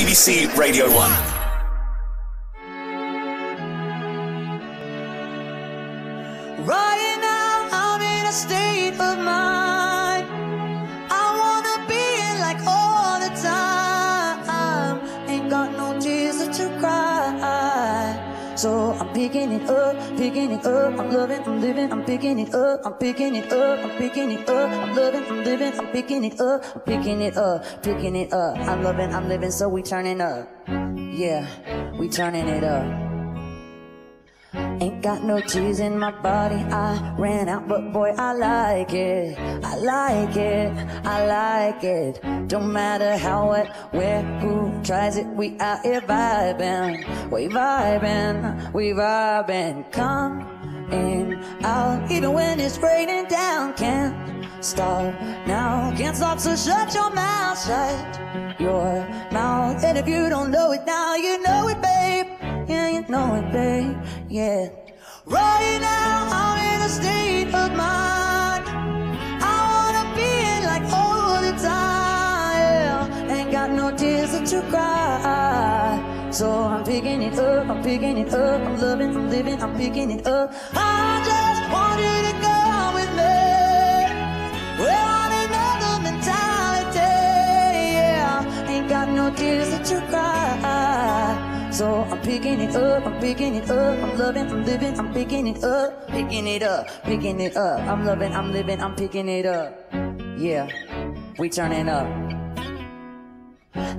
BBC Radio 1. Right now, I'm in a state of mind. So I'm picking it up, picking it up. I'm loving, I'm living, I'm picking it up. I'm picking it up, I'm picking it up. I'm loving, I'm living, I'm picking it up. I'm picking it up, picking it up. I'm loving, I'm living, so we turning up. Yeah, we turning it up. Ain't got no tears in my body, I ran out, but boy, I like it. I like it, I like it. Don't matter how, what, where, who tries it, we out here vibing. We vibing, we vibing. Come in, out, even when it's raining down. Can't stop now, can't stop, so shut your mouth, shut your mouth. And if you don't know it now, you know it, babe. Know it, babe. Yeah. Right now, I'm in a state of mind. I wanna be it like all the time. Ain't got no tears to cry. So I'm picking it up, I'm picking it up. I'm loving, I'm living, I'm picking it up. I just want you to go with me. We're on another mentality. Yeah. Ain't got no tears to cry. So I'm picking it up, I'm picking it up, I'm loving, I'm living, I'm picking it up, picking it up, picking it up. I'm loving, I'm living, I'm picking it up. Yeah, we turning up.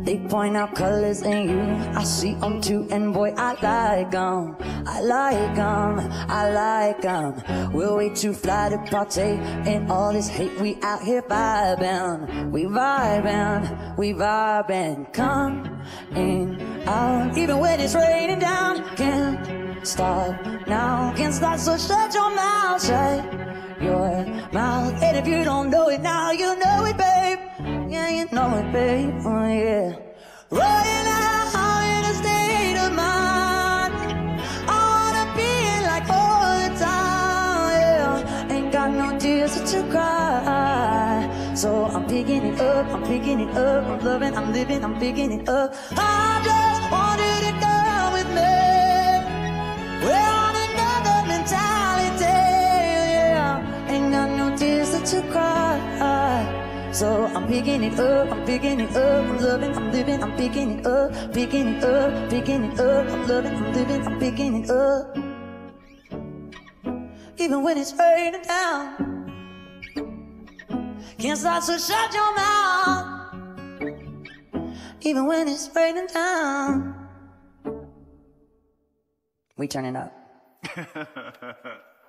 They point out colors in you, I see them too, and boy, I like them. I like them, I like them. We're way too fly to partake in all this hate. We out here vibing, we vibing, we vibing. Come in, out, even when it's raining down. Can't stop now, can't stop, so shut your mouth, shut your mouth. And if you don't know it now, you know it, babe. Yeah, you know it, babe. Oh, yeah. Right now, in a state of mind. I wanna be like all the time. Yeah. Ain't got no tears to cry. So I'm picking it up, I'm picking it up. I'm loving, I'm living, I'm picking it up. I just want you to come with me. We're on another mentality. Yeah. Ain't got no tears to cry. So I'm picking it up, I'm picking it up, I'm loving, I'm living, I'm picking it up, picking it up, picking it up, I'm loving, I'm living, I'm picking it up. Even when it's raining down, can't stop, so shut your mouth. Even when it's raining down, we turn it up.